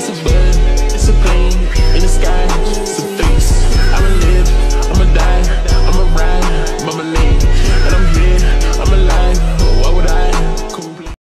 it's a bird.